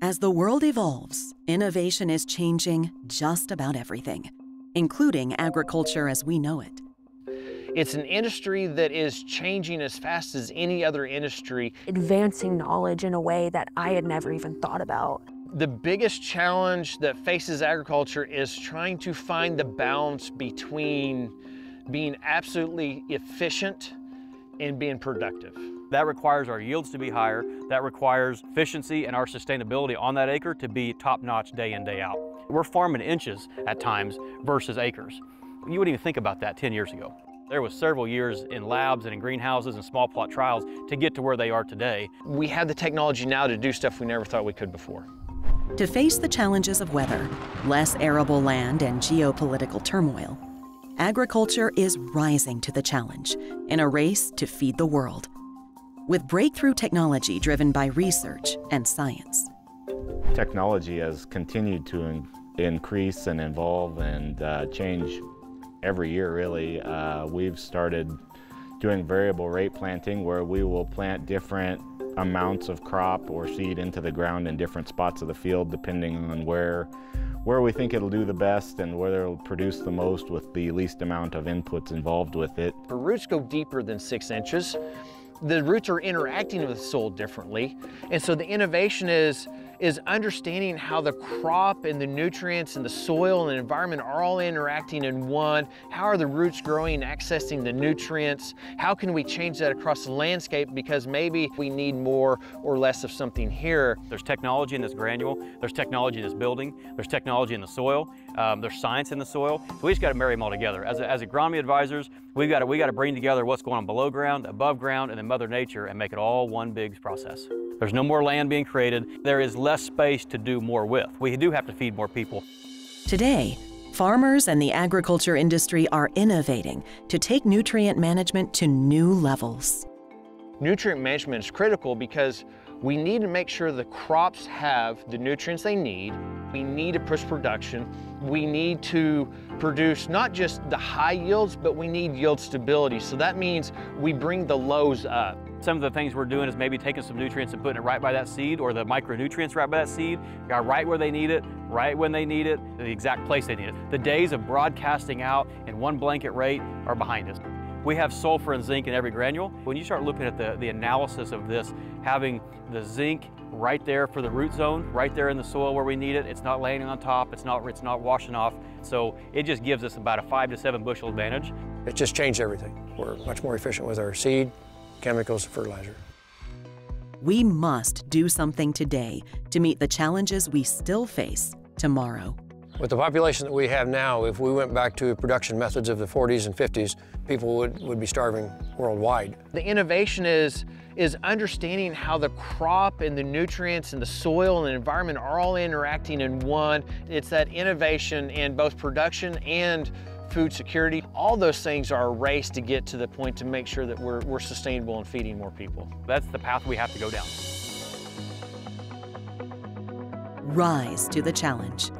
As the world evolves, innovation is changing just about everything, including agriculture as we know it. It's an industry that is changing as fast as any other industry. Advancing knowledge in a way that I had never even thought about. The biggest challenge that faces agriculture is trying to find the balance between being absolutely efficient and being productive. That requires our yields to be higher. That requires efficiency and our sustainability on that acre to be top-notch day in, day out. We're farming inches at times versus acres. You wouldn't even think about that 10 years ago. There was several years in labs and in greenhouses and small plot trials to get to where they are today. We have the technology now to do stuff we never thought we could before. To face the challenges of weather, less arable land, and geopolitical turmoil, agriculture is rising to the challenge in a race to feed the world. With breakthrough technology driven by research and science. Technology has continued to in increase and evolve and uh, change every year really. Uh, we've started doing variable rate planting where we will plant different amounts of crop or seed into the ground in different spots of the field depending on where where we think it'll do the best and where it'll produce the most with the least amount of inputs involved with it. The roots go deeper than six inches. The roots are interacting with the soil differently. And so the innovation is is understanding how the crop and the nutrients and the soil and the environment are all interacting in one. How are the roots growing, accessing the nutrients? How can we change that across the landscape because maybe we need more or less of something here. There's technology in this granule, there's technology in this building, there's technology in the soil, um, there's science in the soil. So we just got to marry them all together. As, a, as agronomy advisors, we've got to, we got to bring together what's going on below ground, above ground, and then Mother Nature and make it all one big process. There's no more land being created. There is less space to do more with. We do have to feed more people. Today, farmers and the agriculture industry are innovating to take nutrient management to new levels. Nutrient management is critical because we need to make sure the crops have the nutrients they need. We need to push production. We need to produce not just the high yields, but we need yield stability. So that means we bring the lows up. Some of the things we're doing is maybe taking some nutrients and putting it right by that seed or the micronutrients right by that seed, got right where they need it, right when they need it, the exact place they need it. The days of broadcasting out in one blanket rate are behind us. We have sulfur and zinc in every granule. When you start looking at the, the analysis of this, having the zinc right there for the root zone, right there in the soil where we need it, it's not laying on top, it's not, it's not washing off. So it just gives us about a five to seven bushel advantage. It just changed everything. We're much more efficient with our seed, chemicals, fertilizer. We must do something today to meet the challenges we still face tomorrow. With the population that we have now, if we went back to production methods of the 40s and 50s, people would, would be starving worldwide. The innovation is, is understanding how the crop and the nutrients and the soil and the environment are all interacting in one. It's that innovation in both production and food security. All those things are a race to get to the point to make sure that we're, we're sustainable and feeding more people. That's the path we have to go down. Rise to the challenge.